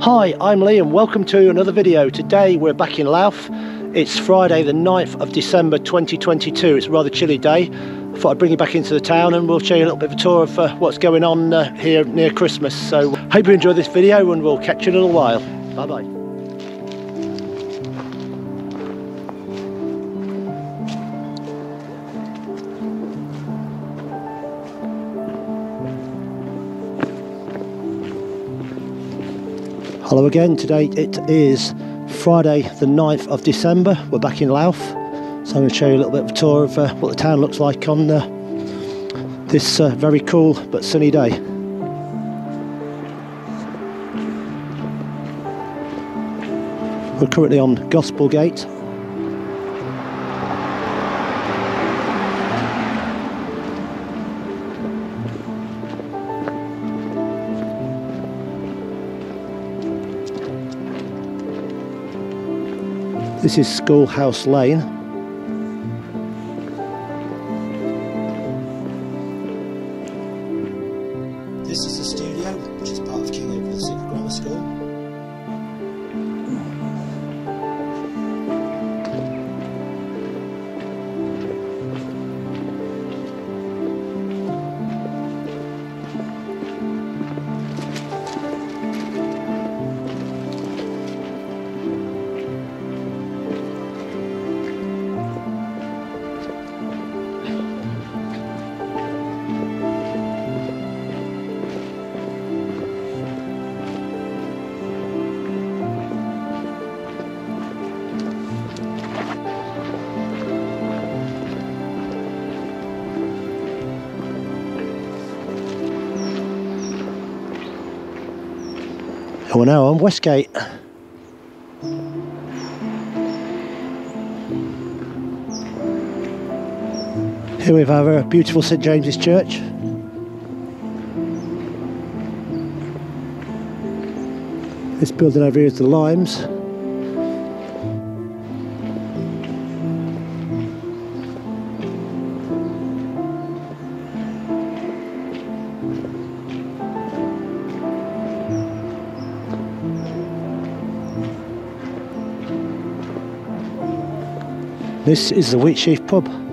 Hi, I'm Lee and welcome to another video. Today we're back in Louth. It's Friday the 9th of December 2022. It's a rather chilly day. I thought I'd bring you back into the town and we'll show you a little bit of a tour of uh, what's going on uh, here near Christmas. So hope you enjoy this video and we'll catch you in a little while. Bye bye. Hello again, today it is Friday the 9th of December, we're back in Louth. So I'm going to show you a little bit of a tour of uh, what the town looks like on uh, this uh, very cool but sunny day. We're currently on Gospelgate This is Schoolhouse Lane. This is the studio, which is part of King Edward VI Grammar School. Oh, now on Westgate. Here we have our beautiful St James's Church. This building over here is the Limes. This is the Wheatsheaf pub.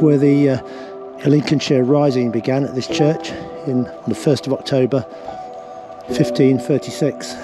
where the uh, Lincolnshire Rising began at this church in, on the 1st of October 1536.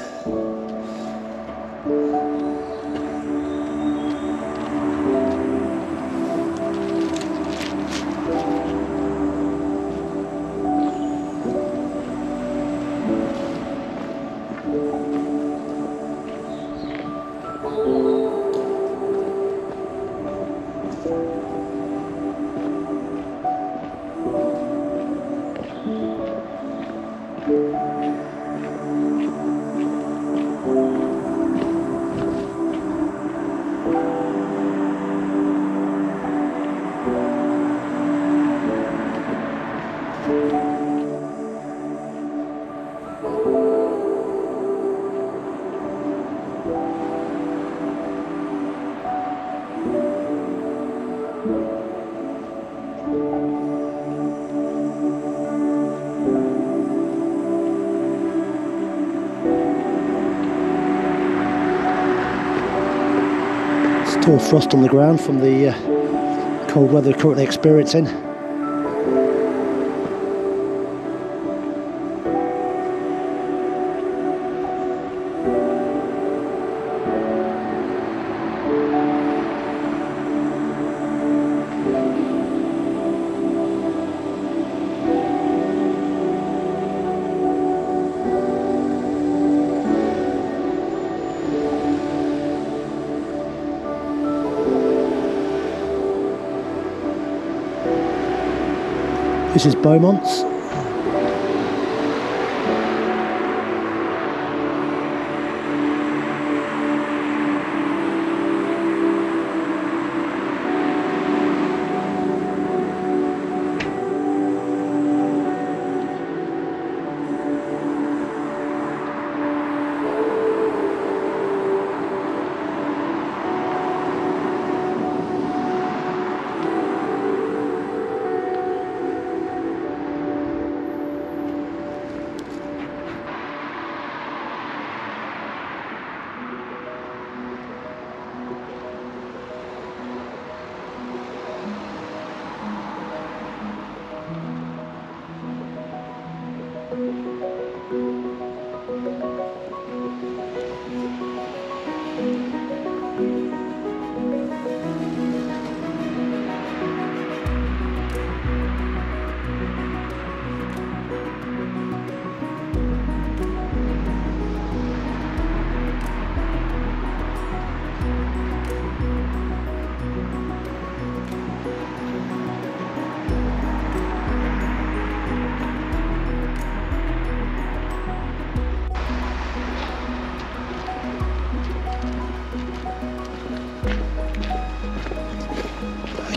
Poor frost on the ground from the uh, cold weather currently experiencing. This is Beaumont's.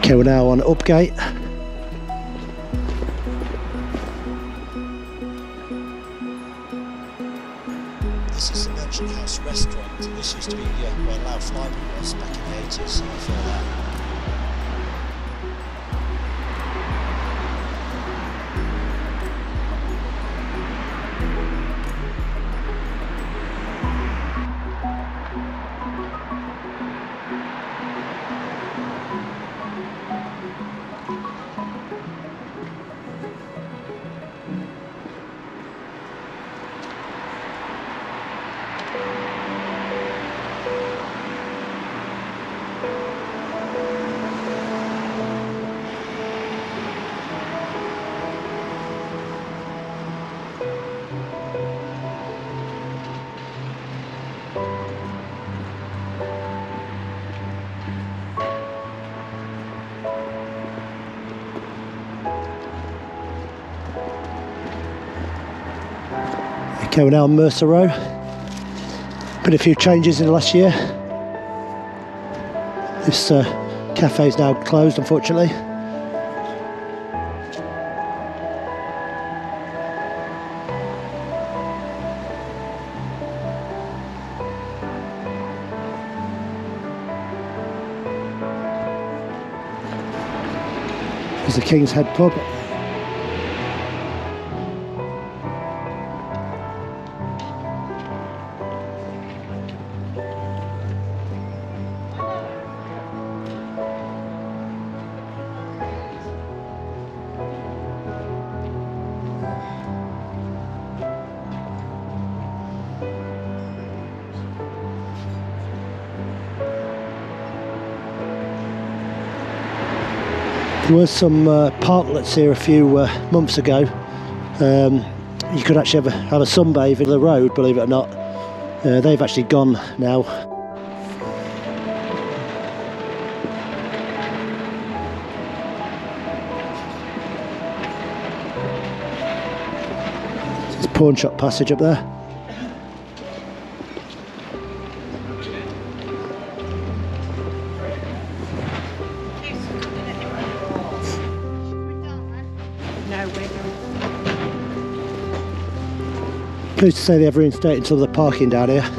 Okay, we're now on Upgate. Okay, we're now on Mercer Row. Been a few changes in the last year. This uh, cafe is now closed, unfortunately. There's the King's Head pub. There were some uh, parklets here a few uh, months ago. Um, you could actually have a, have a sunbathe in the road, believe it or not. Uh, they've actually gone now. There's pawn shop passage up there. Pleased to say they've reinstated some of the parking down here.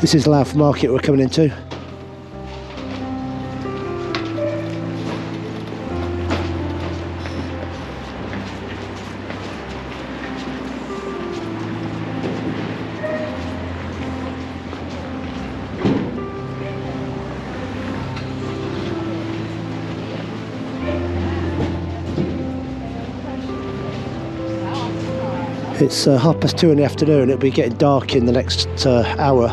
This is Louth Market we're coming into. It's uh, half past two in the afternoon. It'll be getting dark in the next uh, hour.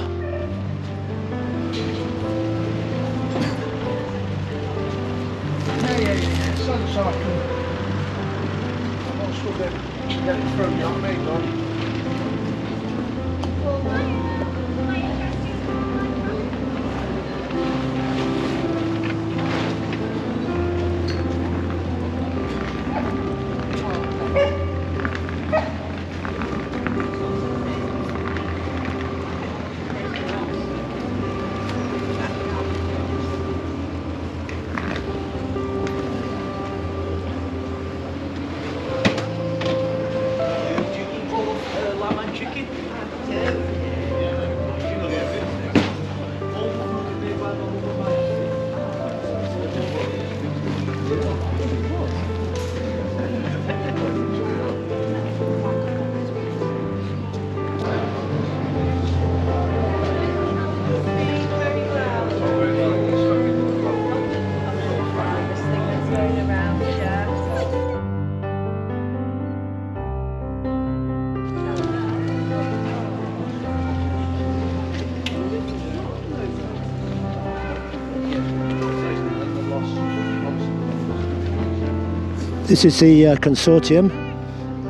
This is the uh, consortium.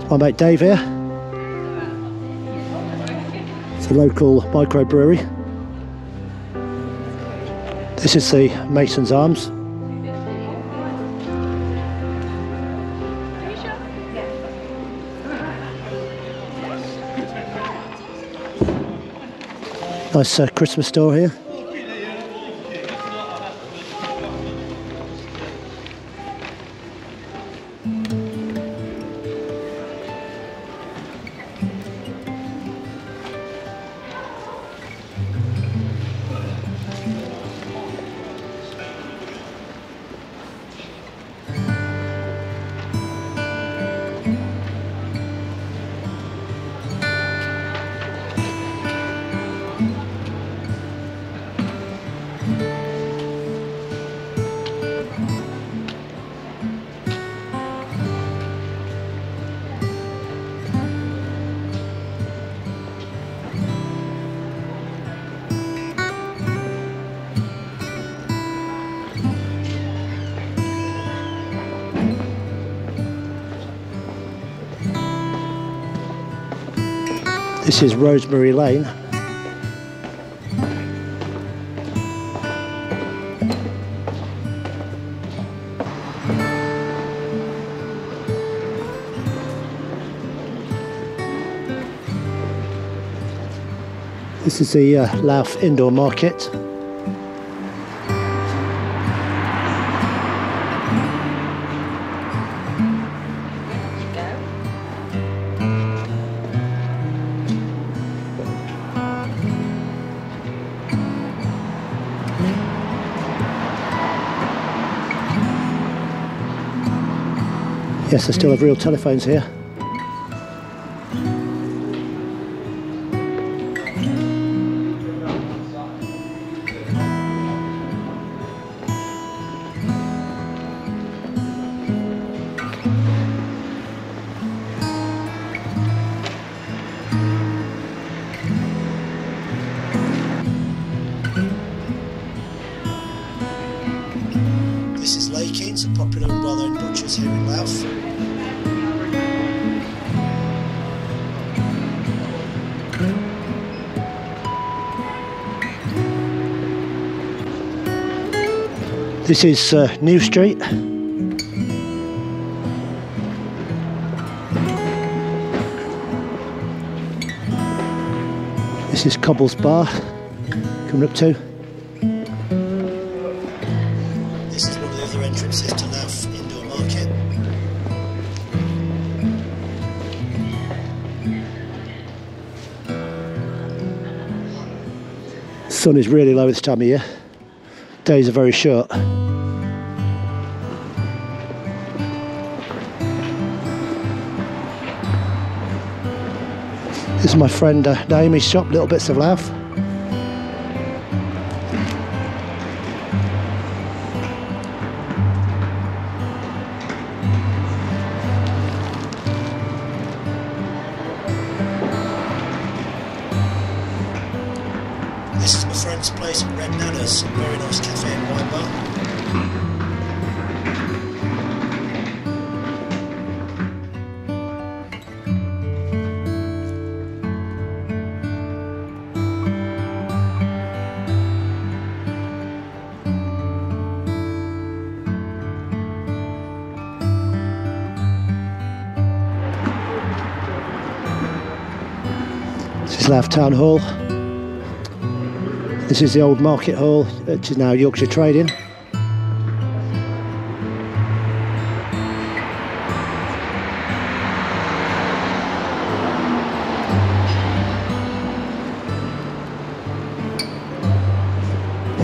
My mate Dave here. It's a local microbrewery. This is the Mason's Arms. Nice uh, Christmas store here. This is Rosemary Lane. This is the uh, Indoor Market. Yes, I still have real telephones here. This is uh, New Street. This is Cobble's Bar, coming up to. This is one of the other entrances to Louth Indoor Market. Sun is really low this time of year. Days are very short. This is my friend uh, Naomi's shop, Little Bits of Louth. Town Hall. This is the old market hall, which is now Yorkshire Trading.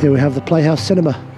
Here we have the Playhouse Cinema.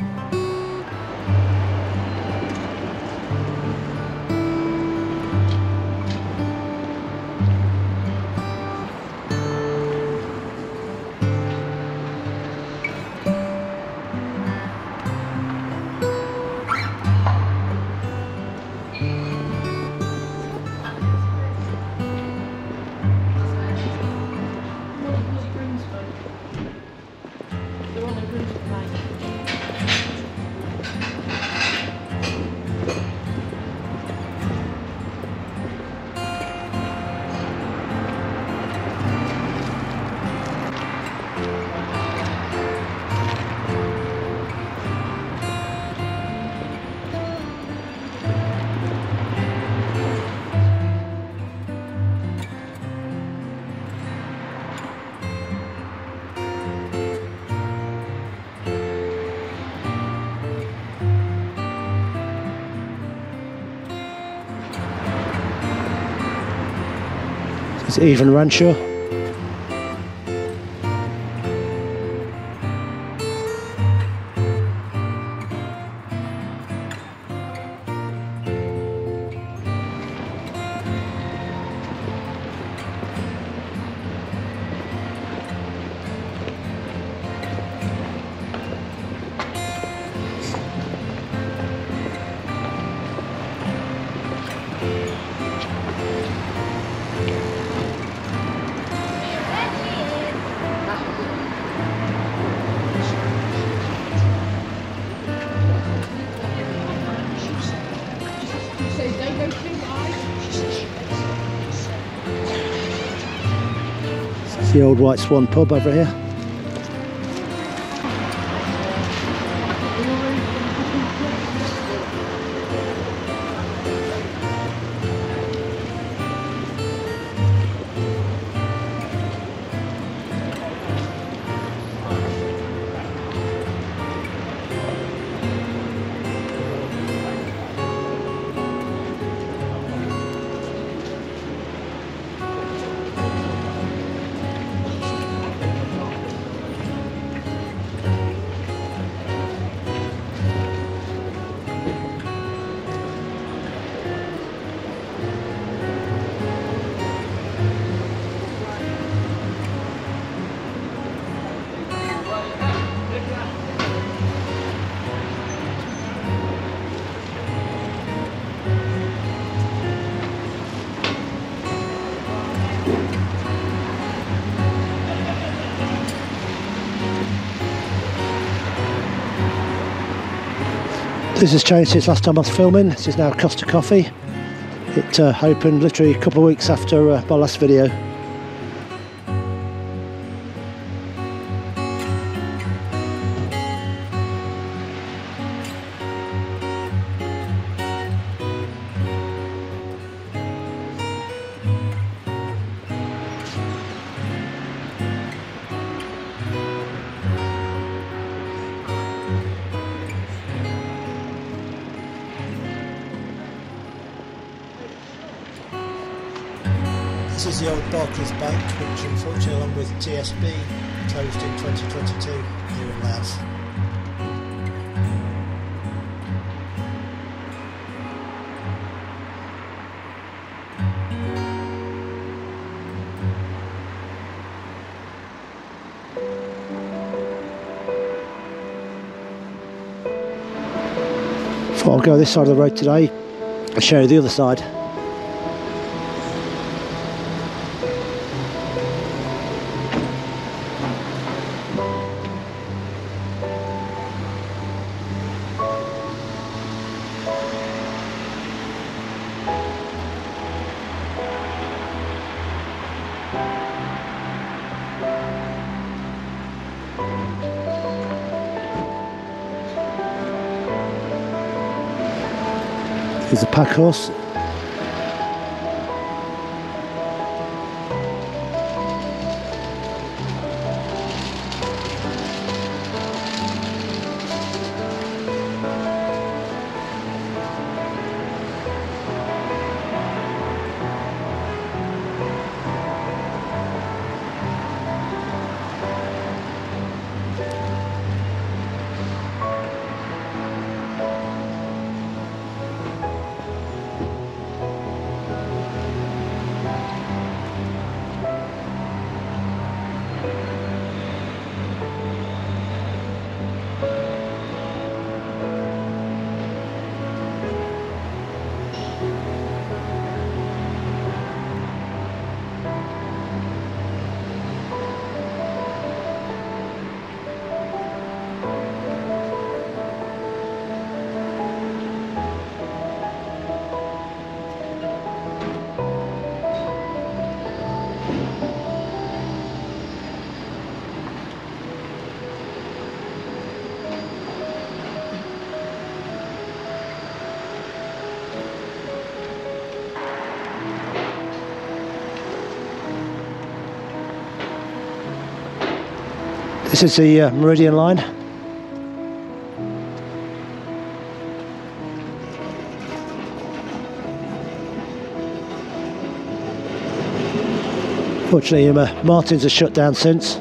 It's Even Rancho. White Swan pub over here. This has changed since last time I was filming. This is now Costa Coffee. It uh, opened literally a couple of weeks after uh, my last video. Is the old Barclays Bank, which unfortunately, along with TSB, closed in 2022 here in. Thought I'll go this side of the road today and show you the other side. There's a pack horse This is the uh, Meridian line. Fortunately, uh, Martin's has shut down since.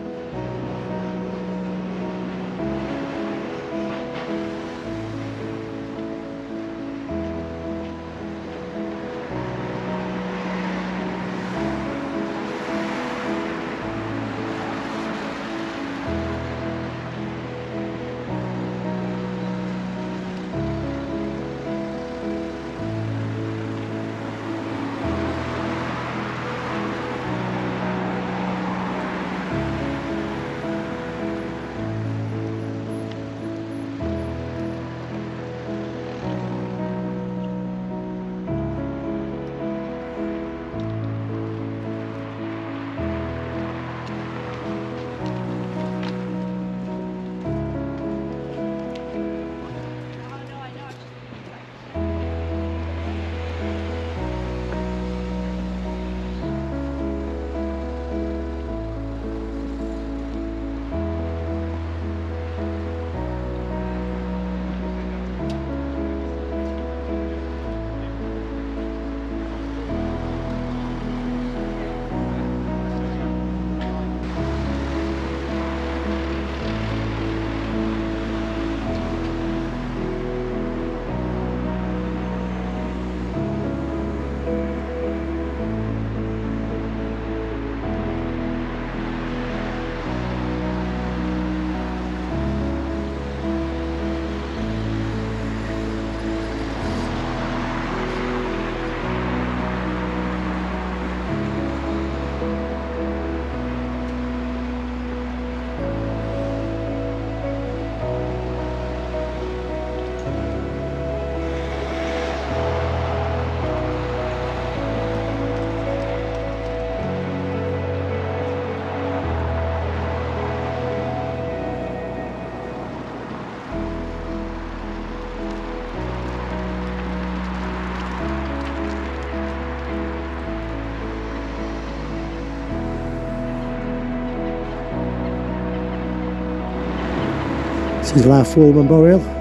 This is Louth War Memorial.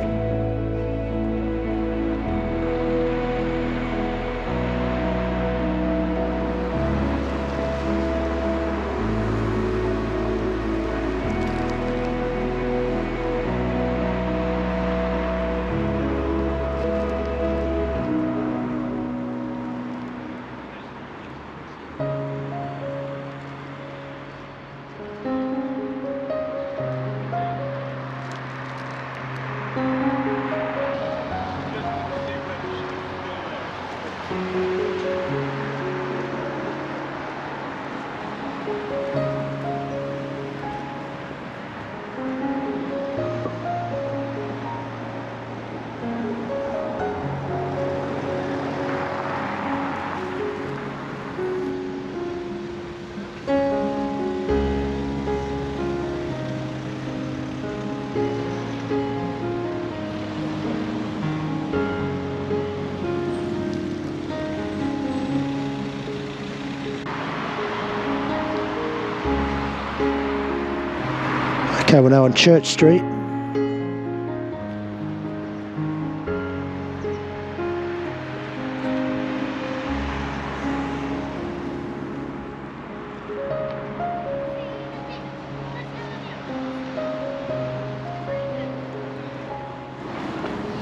Okay, we're now on Church Street.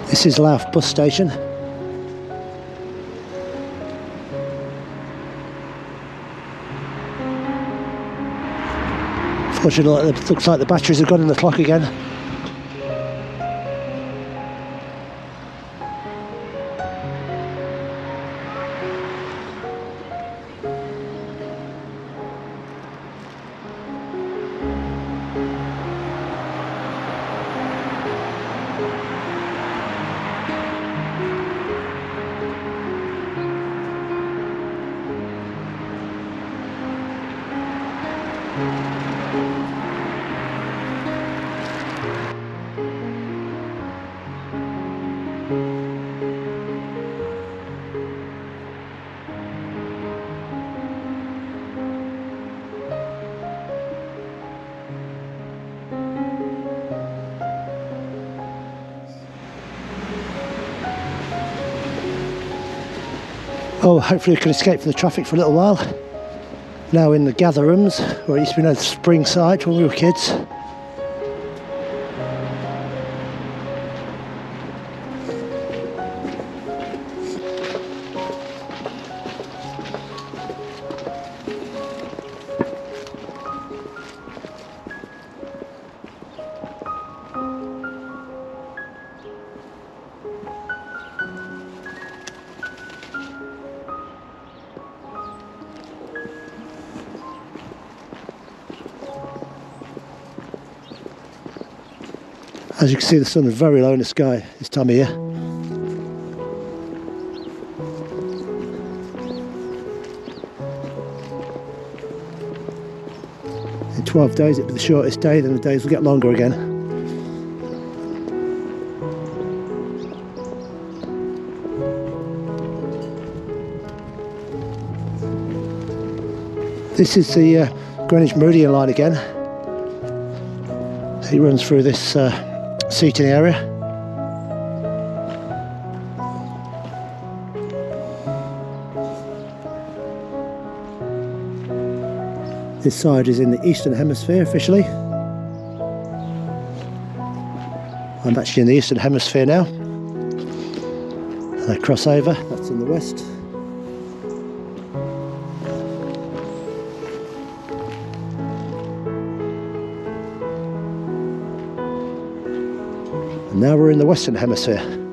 This is Louth bus station. Looks like the batteries have gone in the clock again. Hopefully we can escape from the traffic for a little while. Now in the Gatherums, where it used to be known as Spring Side when we were kids. As you can see, the sun is very low in the sky this time of year. In 12 days, it'll be the shortest day, then the days will get longer again. This is the uh, Greenwich Meridian line again. It runs through this uh, seating area. This side is in the Eastern Hemisphere officially. I'm actually in the Eastern Hemisphere now. And I cross over, that's in the West. Now we're in the Western Hemisphere.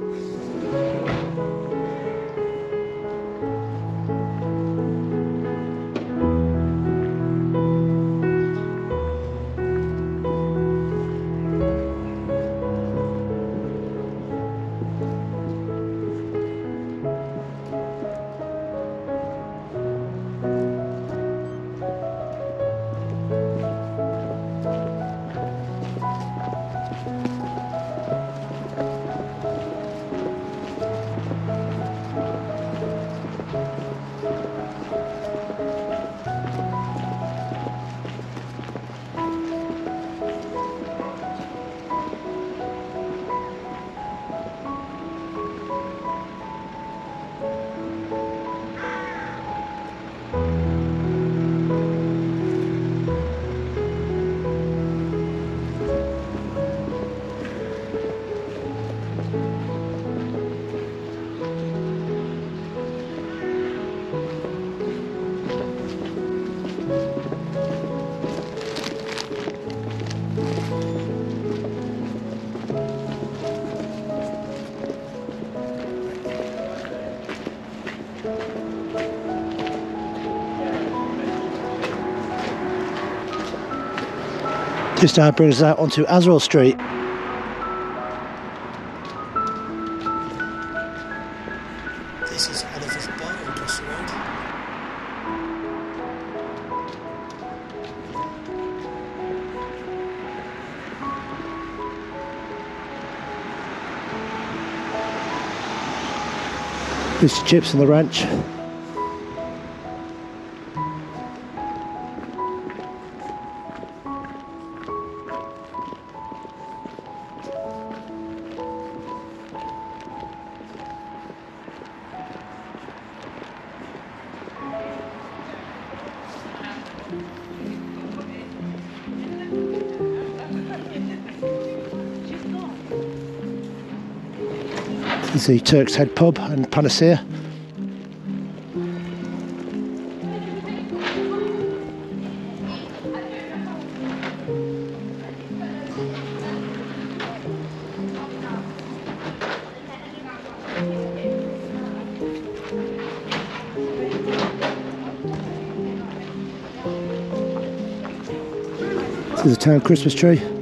This now brings us out onto Aswell Street. This is Oliver's Bar across the road. Fish chips on the ranch. Is the Turk's Head pub and Panacea. This is a town Christmas tree.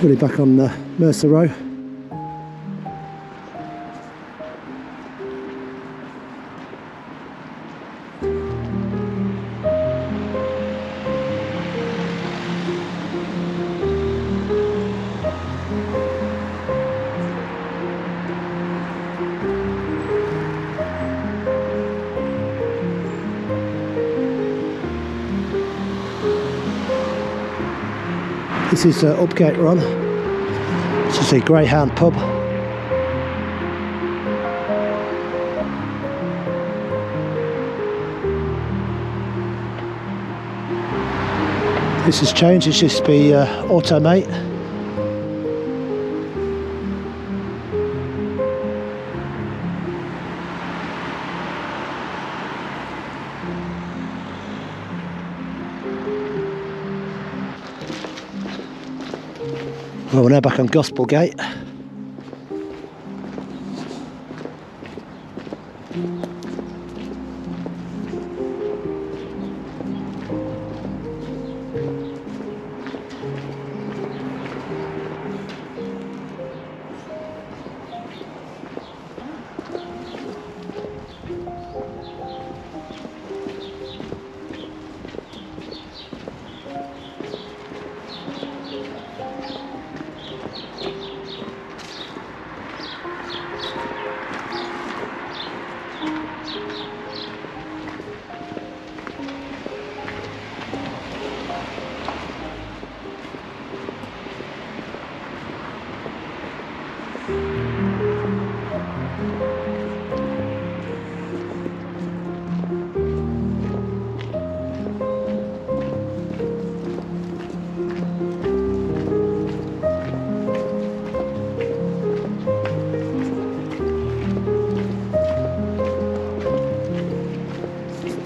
Currently back on the Mercer Row. This is uh, Upgate Run. This is a Greyhound pub. This has changed, it's just be uh, Automate. Well, we're now back on Gospelgate.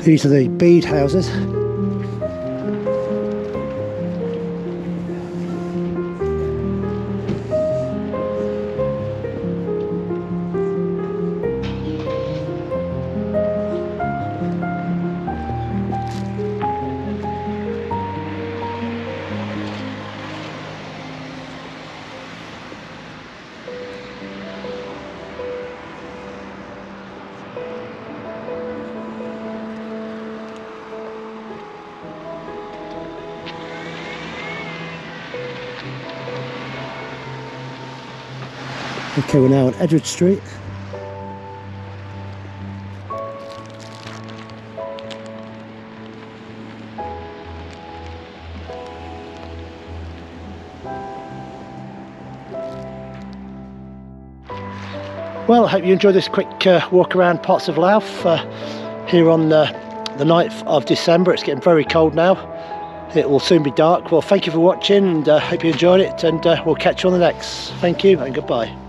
These are the bead houses. Okay, we're now on Edward Street. Well, I hope you enjoyed this quick uh, walk around parts of Louth uh, here on uh, the 9th of December. It's getting very cold now. It will soon be dark. Well, thank you for watching and uh, hope you enjoyed it and uh, we'll catch you on the next. Thank you and goodbye.